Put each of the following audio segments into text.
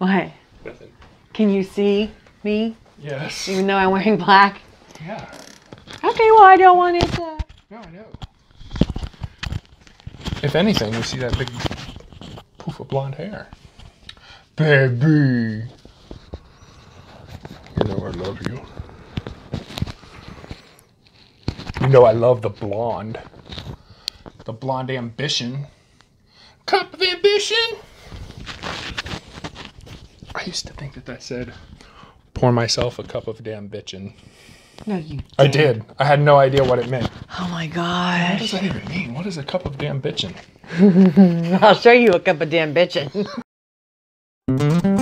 What? Nothing. Can you see me Yes. even though I'm wearing black? Yeah. Okay, well I don't want it to. No, I know. If anything, we see that big poof of blonde hair. Baby. You know I love you. You know I love the blonde. The blonde ambition. Cup of ambition. I used to think that that said, pour myself a cup of damn bitchin'. No, you. I did. I had no idea what it meant. Oh my god. What does that even mean? What is a cup of damn bitchin'? I'll show you a cup of damn bitchin'.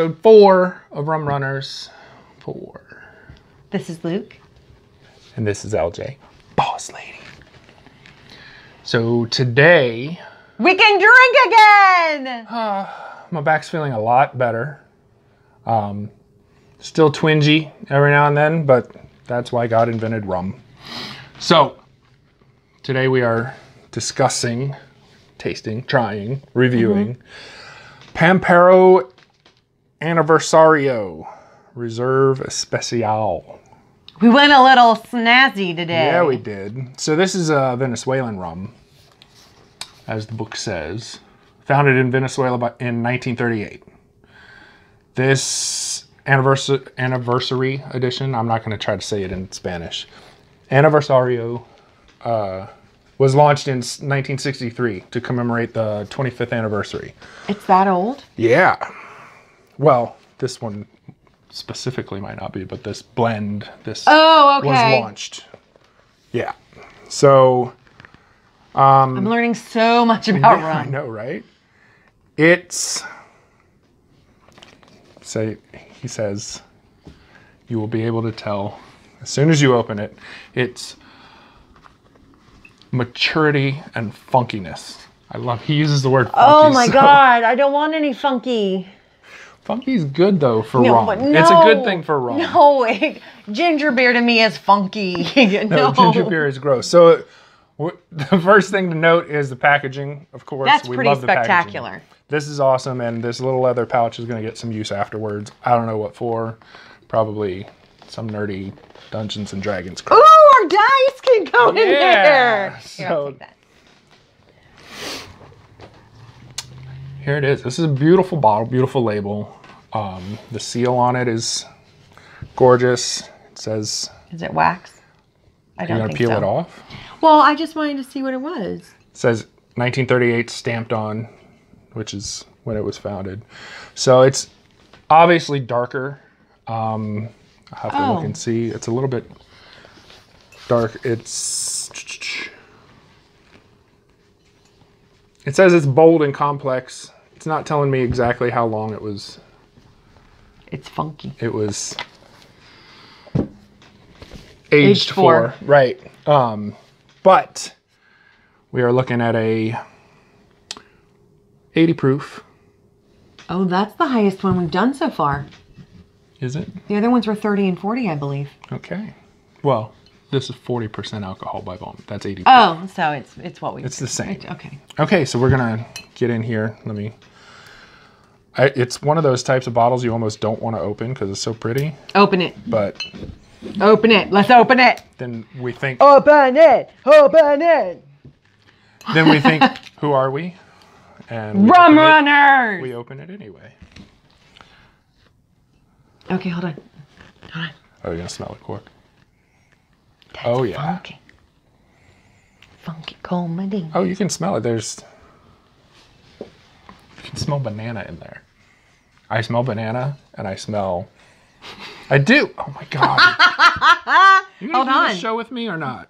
Episode four of Rum Runners. Four. This is Luke. And this is LJ. Boss lady. So today, We can drink again. my back's feeling a lot better. Um, still twingy every now and then, but that's why God invented rum. So, today we are discussing, tasting, trying, reviewing Pampero Aniversario Reserve Especial. We went a little snazzy today. Yeah, we did. So this is a Venezuelan rum, as the book says, founded in Venezuela by- in 1938. This anniversary anniversary edition, I'm not going to try to say it in Spanish. Aniversario uh, was launched in 1963 to commemorate the 25th anniversary. It's that old? Yeah. Well, this one specifically might not be, but this blend, this Oh, okay. was launched. Yeah. So um, I'm learning so much about yeah, I know, right? It's say he says you will be able to tell as soon as you open it. It's maturity and funkiness. I love he uses the word funky. Oh my so- god, I don't want any funky. Funky's good though for No, rum. but It's a good thing for rum. No, it, ginger beer to me is funky. no, No, ginger beer is gross. So the first thing to note is the packaging. Of course, That's we pretty love the packaging. spectacular. This is awesome, and this little leather pouch is going to get some use afterwards. I don't know what for. Probably some nerdy Dungeons and Dragons crap. Ooh, our dice can go in Yeah, there. Here, I'll so- take that. Here it is. This is a beautiful bottle, beautiful label. Um, the seal on it is gorgeous. It says Is it wax? I don't gotta peel so. it off. Well, I just wanted to see what it was. It says 1938 stamped on, which is when it was founded. So it's obviously darker. Um, I have to Oh. look and see. It's a little bit dark. It's it says it's bold and complex. It's not telling me exactly how long it was. It's funky. It was aged, Aged for. for. right? Um, but we are looking at a 80 proof. Oh, that's the highest one we've done so far. Is it? The other ones were 30 and 40, I believe. Okay. Well, this is 40% alcohol by volume. That's 80. Oh, so it's it's what we. It's the same. Okay. Okay, so we're gonna get in here. Let me. I, it's one of those types of bottles you almost don't want to open because it's so pretty. Open it. But Open it. Let's open it. then we think. Open it. Open it. Then we think, who are we? And we Rum open it- runners. we open it anyway. Okay, hold on. hold on. Oh, you're gonna smell the cork. Oh yeah. Funky. Funky comedy. Oh, you can smell it. There's. You can smell banana in there. I smell banana, and I smell. I do. Oh my god. you gonna Hold do on. this show with me or not?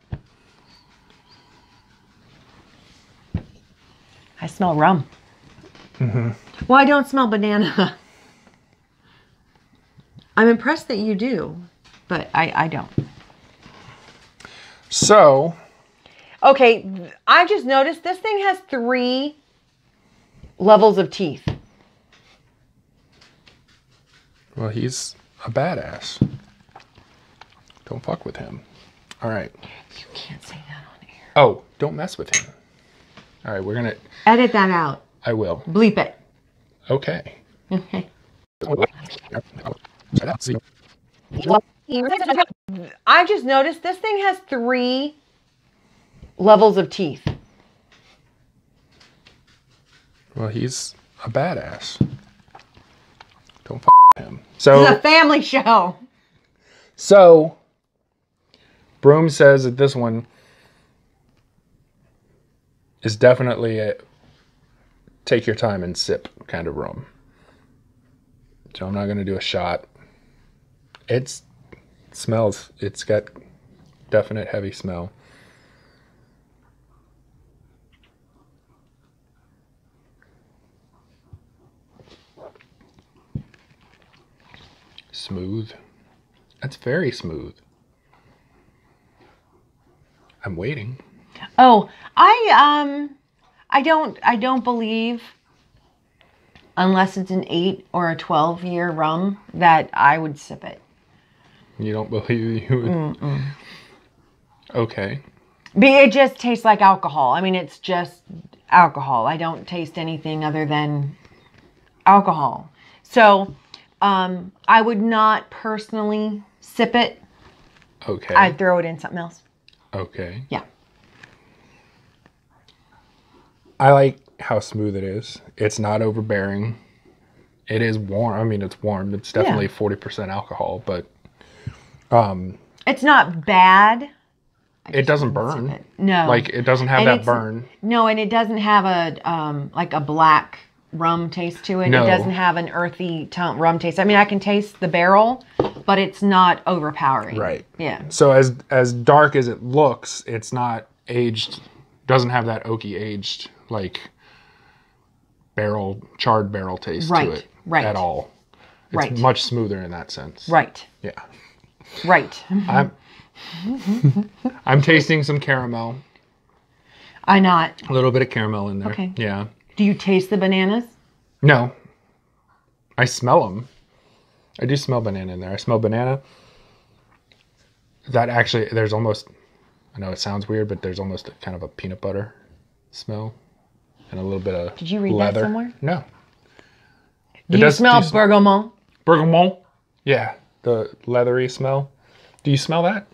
I smell rum. Mm-hmm. Well, I don't smell banana. I'm impressed that you do, but I, I don't. So, Okay, I just noticed this thing has three levels of teeth. well, he's a badass. Don't fuck with him. All right. You can't say that on air. Oh, don't mess with him. All right, we're gonna. Edit that out. I will. Bleep it. Okay. Okay. I just noticed this thing has three levels of teeth. Well, he's a badass. Don't fuck with him. This is So, a family show. so, Broom says that this one is definitely a take your time and sip kind of rum. So I'm not gonna do a shot. It's smells. It's got definite heavy smell. Smooth. That's very smooth. I'm waiting. Oh, I um I don't I don't believe unless it's an 8 or a 12 year rum that I would sip it. You don't believe you would. Okay. But it just tastes like alcohol. I mean, it's just alcohol. I don't taste anything other than alcohol. So, um, I would not personally sip it. Okay. I'd throw it in something else. okay. Yeah. I like how smooth it is. It's not overbearing. It is warm. I mean, it's warm. It's definitely 40% alcohol, but It's not bad. I it doesn't burn. it. No. Like it doesn't have And that burn. No, and it doesn't have a um, like a black rum taste to it. No. It doesn't have an earthy tone, rum taste. I mean, I can taste the barrel, but it's not overpowering. Right. Yeah. So as as dark as it looks, it's not aged. Doesn't have that oaky aged like barrel charred barrel taste Right, to it right. at all. It's Right. much smoother in that sense. Right. Yeah. Right. I'm I'm tasting some caramel. I not. A little bit of caramel in there. Okay. Yeah. Do you taste the bananas? No. I smell them. I do smell banana in there. I smell banana. That actually, there's almost, I know it sounds weird, but there's almost a, kind of a peanut butter smell and a little bit of Did you read that somewhere? No. Do you does- do smell you bergamot? Bergamot? Yeah. The leathery smell. Do you smell that?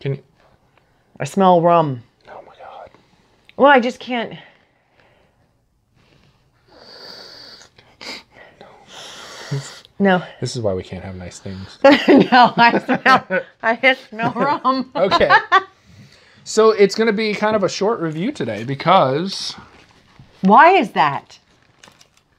Can you? I smell rum. Oh my God. Well, I just can't. No, This is why we can't have nice things. no, I smell. I smell rum. Okay. so it's going to be kind of a short review today because Why is that?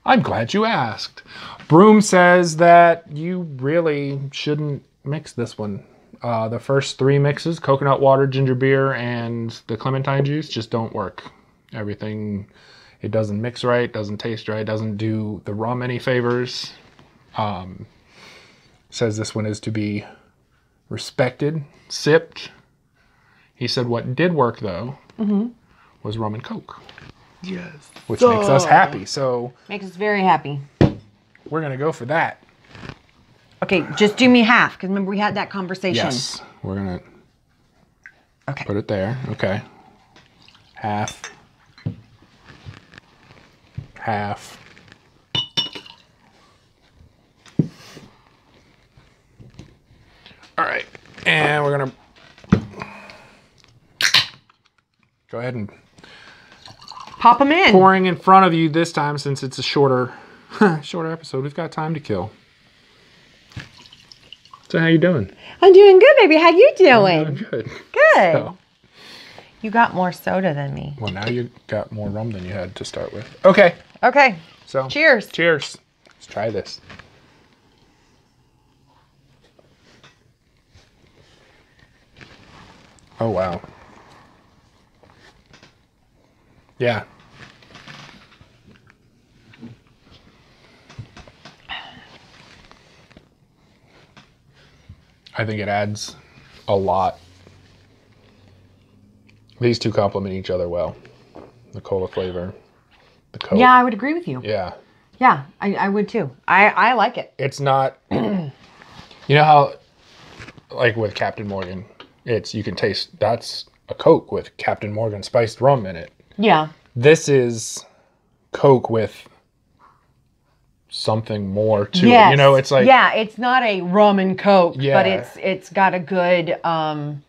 I'm glad you asked. Broom says that you really shouldn't mix this one. Uh, the first three mixes coconut water, ginger beer, and the clementine juice just don't work. Everything, it doesn't mix right, doesn't taste right, doesn't do the rum any favors. Um, says this one is to be respected, sipped. He said what did work though was rum and coke. Yes. Which makes us happy. So Makes us very happy. we're gonna go for that. Okay, just do me half because remember we had that conversation. Yes. We're gonna Okay. put it there. Okay. Half. Half. All right. And we're gonna go ahead and Pop them in. pouring in front of you this time since it's a shorter shorter episode. We've got time to kill. So how you doing? I'm doing good, baby. How you Doing doing? good. Good. So, You got more soda than me. well, now you got more rum than you had to start with. Okay. Okay. So Cheers. Cheers. Let's try this. Oh wow. Yeah. I think it adds a lot. These two complement each other well. The cola flavor, the coke. Yeah, I would agree with you. Yeah. Yeah, I, I would too. I, I like it. It's not, you know how, like with Captain Morgan, it's you can taste that's a Coke with Captain Morgan spiced rum in it. Yeah. This is Coke with something more to Yes. it. You know, it's like yeah, it's not a rum and coke, Yeah. but it's it's got a good um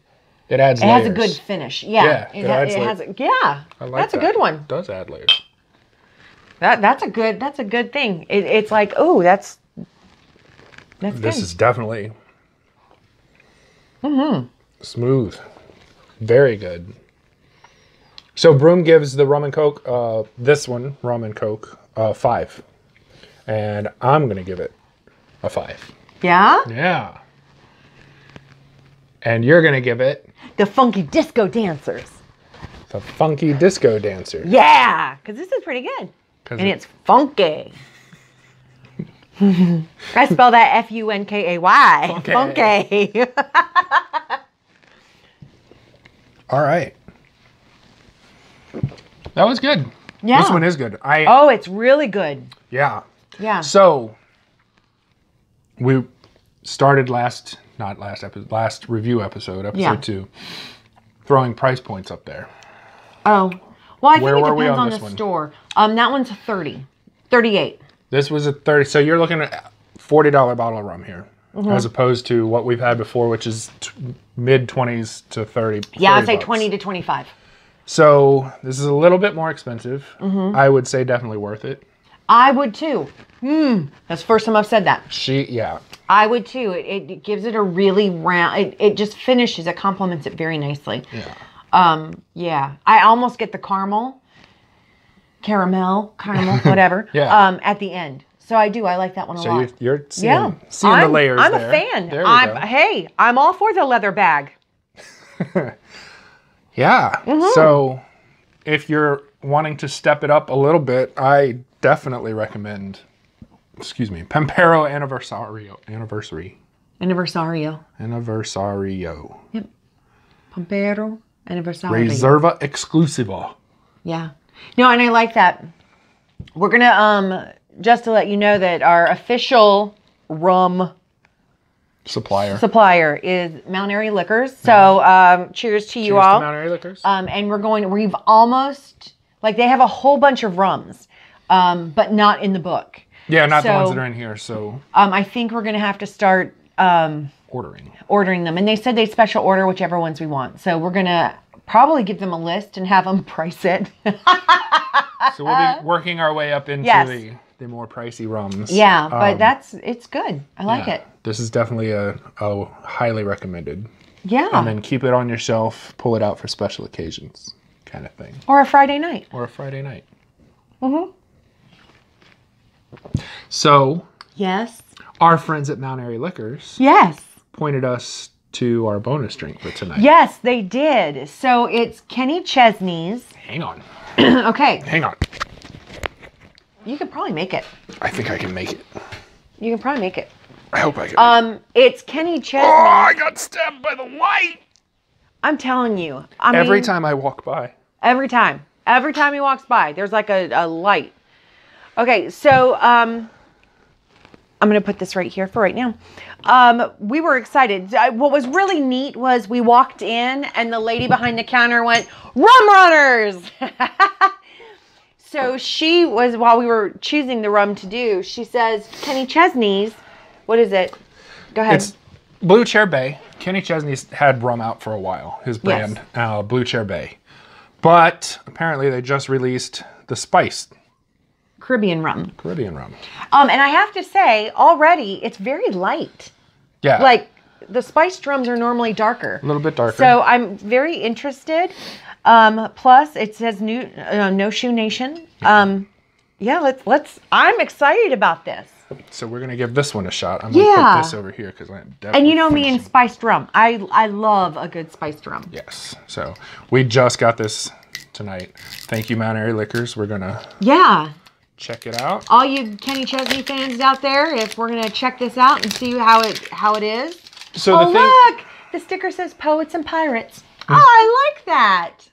it adds it layers. has a good finish. Yeah. Yeah, it, it adds it has a, yeah. I like that's a good one. It does add layers. That that's a good that's a good thing. It, it's like, oh, that's that's This good. is definitely Mm-hmm. smooth. Very good. So Broom gives the rum and coke, uh, this one, rum and coke, uh, five. And I'm gonna give it a five. yeah? Yeah. And you're gonna give it The funky disco dancers. the funky disco dancer. Yeah, because this is pretty good. 'Cause And it- it's funky. I spell that F U N K A Y. Funky. Funky. All right. That was good. Yeah. This one is good. I oh, it's really good. yeah. Yeah. So we started last not last episode last review episode, episode Yeah. two, throwing price points up there. Oh. Well, I think it were we depends on on, this the one? store. Um, that one's 30. 38. This was a thirty so you're looking at forty dollar bottle of rum here. Mm-hmm. As opposed to what we've had before, which is t- mid twenties to thirty. Yeah, I'd say bucks. 20 to 25. So this is a little bit more expensive. Mm-hmm. I would say definitely worth it. I would too. Hmm. That's the first time I've said that. She, yeah, I would too. It, it gives it a really round. It, it just finishes. It complements it very nicely. yeah. Um. Yeah. I almost get the caramel, caramel, caramel, whatever. Yeah. Um. At the end. So I do. I like that one a So lot. you're, you're seeing, yeah. seeing the I'm- layers. I'm there. a fan. There we I'm. go. Hey, I'm all for the leather bag. Yeah. Mm-hmm. So if you're wanting to step it up a little bit, I definitely recommend. Excuse me, Pampero Aniversario. Anniversary. Aniversario. Aniversario. Yep. Pampero. Aniversario. Reserva Exclusiva. Yeah. No, and I like that. We're gonna um just to let you know that our official rum Supplier. supplier is Mount Airy Liquors. So um cheers to you Cheers to all. Mount Airy Liquors. um and we're going we've almost like they have a whole bunch of rums, um, but not in the book. yeah, not the ones so- that are in here. So Um I think we're gonna have to start um ordering. ordering them. And they said they'd special order whichever ones we want. So we're gonna probably give them a list and have them price it. So we'll be working our way up into Yes. the, the more pricey rums. yeah, but Um, that's it's good. I like yeah. it. This is definitely a, a highly recommended. Yeah. And then keep it on your shelf, pull it out for special occasions, kind of thing. or a Friday night. or a Friday night. Mhm. So, Yes. our friends at Mount Airy Liquors Yes. pointed us to our bonus drink for tonight. Yes, they did. So it's Kenny Chesney's. Hang on. okay, Hang on. You could probably make it. I think I can make it. You can probably make it. I hope I can. Um, it's Kenny Chesney. oh, I got stabbed by the light. I'm telling you. I Every mean, time I walk by. Every time. Every time he walks by, there's like a, a light. Okay, so um, I'm going to put this right here for right now. Um, we were excited. I- What was really neat was we walked in and the lady behind the counter went, Rum Runners! so she was, while we were choosing the rum to do, she says, Kenny Chesney's, what is it? Go ahead. It's Blue Chair Bay. Kenny Chesney's had rum out for a while, his brand, uh, Blue Chair Bay. But apparently they just released the spice Caribbean rum. Caribbean rum. Um, and I have to say, already, it's very light. Yeah. like the spiced drums are normally darker. a little bit darker. So I'm very interested. Um, plus, it says new uh, No Shoes Nation. Um, yeah, let's let's. I'm excited about this. So we're gonna give this one a shot. I'm gonna Yeah. put this over here because I'm And you know me and spiced rum. I I love a good spiced rum. Yes. So we just got this tonight. Thank you, Mount Airy Liquors. We're gonna Yeah. check it out. All you Kenny Chesney fans out there, if we're gonna check this out and see how it how it is. So oh the thing look, the sticker says poets and pirates. Oh, I like that.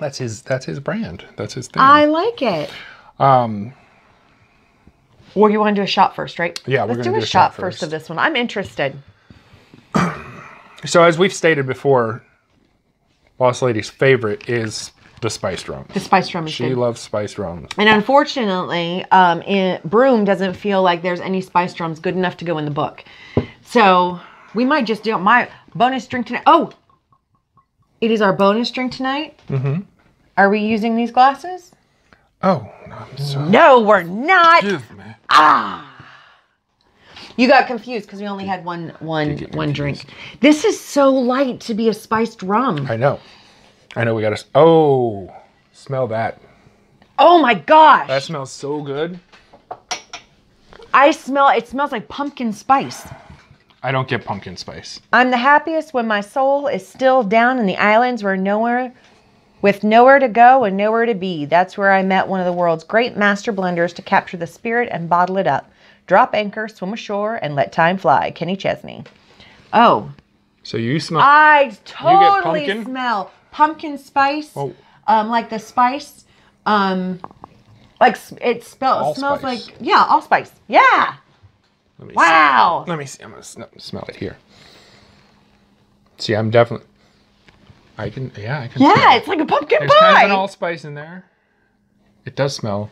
That's his that's his brand. That's his thing. I like it. um Well, you want to do a shot first, right? Yeah, we're Let's gonna do a do a shot shot first first. of this one. I'm interested. so as we've stated before, Boss Lady's favorite is the spiced rum. The spiced rum is She good. loves spiced rum. And unfortunately, um, in, Broom doesn't feel like there's any spiced rums good enough to go in the book. So we might just do my bonus drink tonight. Oh, it is our bonus drink tonight. Mm-hmm. Are we using these glasses? Oh, no, I'm so No, we're not. Ah. You got confused because we only had one one get one drink. This is so light to be a spiced rum. I know. I know we gotta oh smell that. Oh my gosh! That smells so good. I smell. It smells like pumpkin spice. I don't get pumpkin spice. I'm the happiest when my soul is still down in the islands where nowhere with nowhere to go and nowhere to be. That's where I met one of the world's great master blenders to capture the spirit and bottle it up. Drop anchor, swim ashore, and let time fly. Kenny Chesney. Oh, So you smell I totally pumpkin? smell pumpkin spice. Oh. Um, like the spice. Um, like it spell, smells Allspice. like yeah, allspice. Yeah. let me Wow. See. Let me see. I'm gonna smell it here. See, I'm definitely. I can. Yeah, I can. Yeah, it. it's like a pumpkin There's kind of pie. an allspice in there. It does smell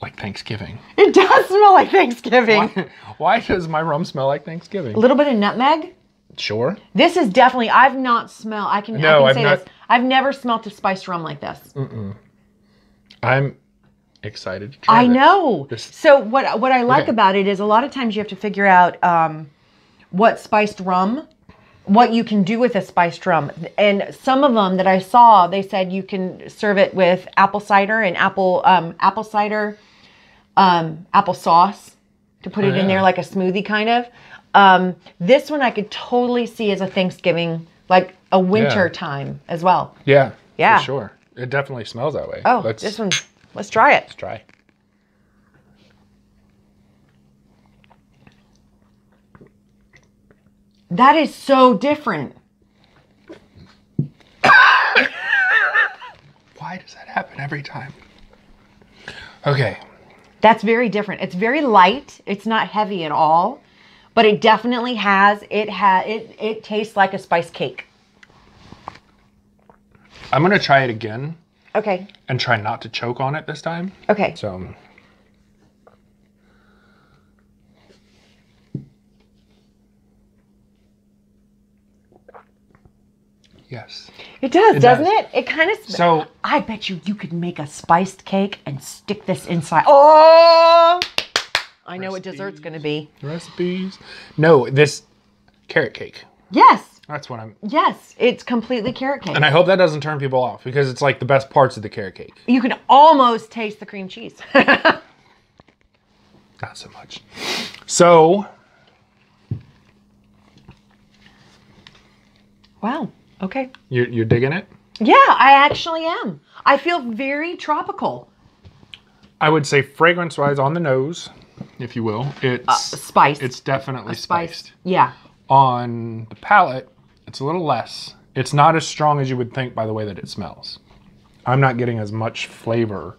like Thanksgiving. it does smell like Thanksgiving. Why, why does my rum smell like Thanksgiving? A little bit of nutmeg. Sure. This is definitely. I've not smelled. I can. No, I I've can say not- this. I've never smelled a spiced rum like this. I'm excited to try I this. know. This- So what what I like Okay. about it is a lot of times you have to figure out um, what spiced rum, what you can do with a spiced rum, and some of them that I saw, they said you can serve it with apple cider and apple um, apple cider, um, apple sauce to put it in Oh, there like a smoothie kind of. Um, this one I could totally see as a Thanksgiving, like a winter Yeah. time as well. Yeah. Yeah. For sure. It definitely smells that way. Oh, let's this one. Let's try it. Let's try. That is so different. Why does that happen every time? Okay. That's very different. It's very light. It's not heavy at all, but it definitely has it has it it tastes like a spice cake. I'm gonna try it again Okay. and try not to choke on it this time. Okay. So Yes. It does, It doesn't does. it? It kind of So I bet you you could make a spiced cake and stick this inside. Oh! I know what dessert's going to be. recipes. No, this carrot cake. Yes. That's what I'm Yes, it's completely carrot cake. and I hope that doesn't turn people off because it's like the best parts of the carrot cake. you can almost taste the cream cheese. Not so much. So wow. Okay. you're, you're digging it? Yeah, I actually am. I feel very tropical. I would say fragrance wise on the nose, if you will. It's uh, Spice. it's definitely spice. spiced. Yeah. On the palate, it's a little less. It's not as strong as you would think by the way that it smells. I'm not getting as much flavor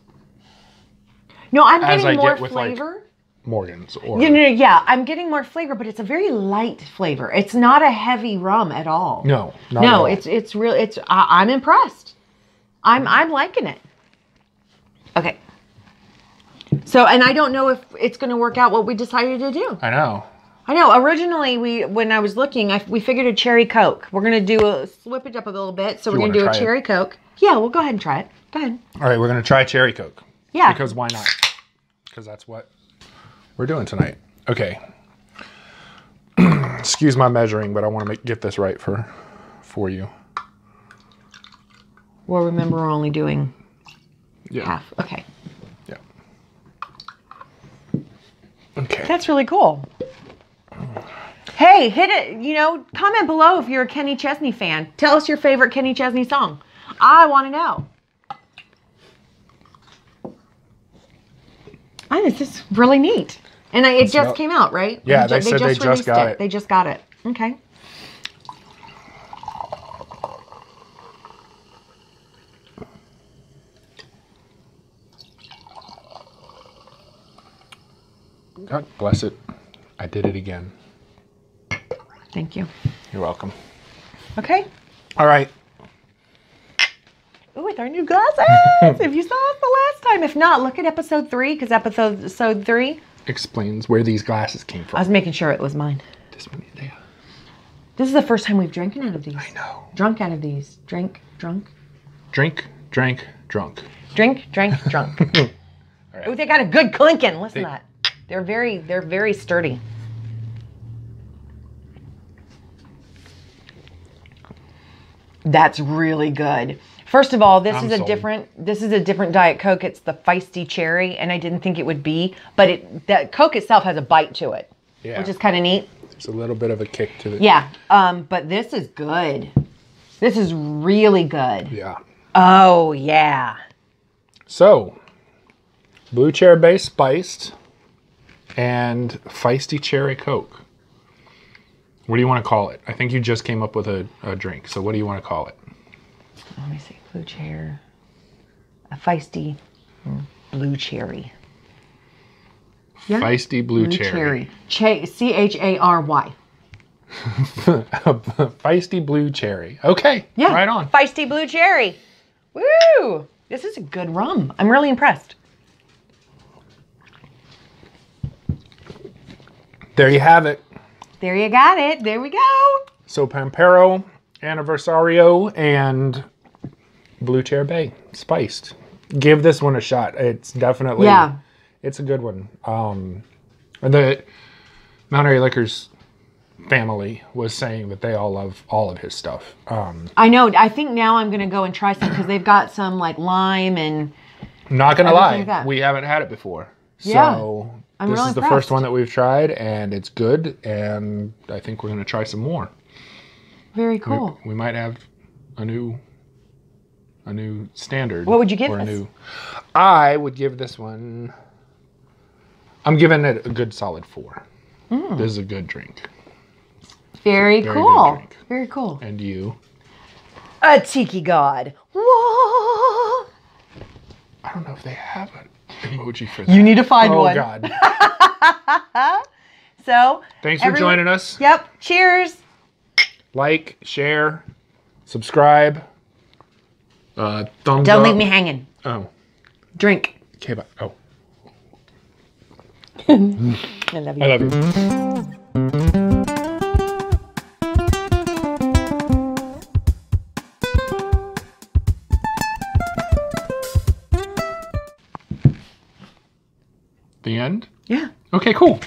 No, I'm getting more with, like, flavor. Morgan's or You know, yeah, I'm getting more flavor, but it's a very light flavor. It's not a heavy rum at all. no, not at no, all. it's it's real. It's I, I'm impressed. I'm I'm liking it. Okay. So, and I don't know if it's going to work out what we decided to do. I know. I know. Originally, we when I was looking, I, we figured a cherry coke. We're going to do a swip it up a little bit. So we're going to do a try it? cherry coke. Yeah, we'll go ahead and try it. Go ahead. All right, we're gonna try cherry coke. Yeah. Because why not? Because that's what we're doing tonight. Okay. Excuse my measuring, but I want to make, get this right for for you. Well, remember we're only doing Yeah. half. Okay. Yeah. Okay. That's really cool. Hey, hit it. You know, comment below if you're a Kenny Chesney fan. Tell us your favorite Kenny Chesney song. I want to know. I think this is really neat. And I, it just came out, right? Yeah, ju- they said they just got it. They just got it. Okay. God bless it. I did it again. Thank you. You're welcome. Okay. All right. Ooh, with our new glasses. if you saw us the last time, if not, look at episode three because episode episode three. Explains where these glasses came from. I was making sure it was mine. This one, yeah. This is the first time we've drinking out of these. I know. Drunk out of these. Drink, drunk, Drink, drank, drunk. drink, drank, drunk. right. Ooh, they got a good clinking. Listen They- to that. They're very, they're very sturdy. That's really good. First of all, this I'm is a sold. different this is a different diet coke. It's the feisty cherry, and I didn't think it would be, but it that coke itself has a bite to it, Yeah. which is kind of neat. There's a little bit of a kick to it. Yeah, um, but this is good. This is really good. Yeah. Oh yeah. So, Blue Chair Bay's spiced and feisty cherry coke. What do you want to call it? I think you just came up with a, a drink. So, what do you want to call it? Let me see. Blue cherry. A feisty blue cherry. Yeah. Feisty blue, Blue cherry. cherry. C H A R Y. feisty blue cherry. Okay. Yeah. Right on. Feisty blue cherry. Woo! This is a good rum. I'm really impressed. There you have it. There you got it. There we go. So, Pampero, Aniversario, and Blue Chair Bay spiced. Give this one a shot. It's definitely Yeah. it's a good one. Um, and the Mount Airy Liquors family was saying that they all love all of his stuff. Um, I know. I think now I'm gonna go and try some because they've got some like lime and not gonna lie, like we haven't had it before. Yeah. So I'm this really is the impressed. first one that we've tried, and it's good. And I think we're gonna try some more. very We- cool. We, might have a new a new standard. What would you give or a this? new I would give this one I'm giving it a good solid four. Hmm. This is a good drink. Very, very cool. drink. Very cool. And you A tiki god. Whoa! I don't know if they have an emoji for that. You need to find oh one. god. So Thanks for everyone- joining us. Yep. Cheers. Like, share, subscribe. Uh Don't up. leave me hanging. Oh. Drink. Okay, bye. Oh. I love you. I love you. The end? Yeah. Okay, cool.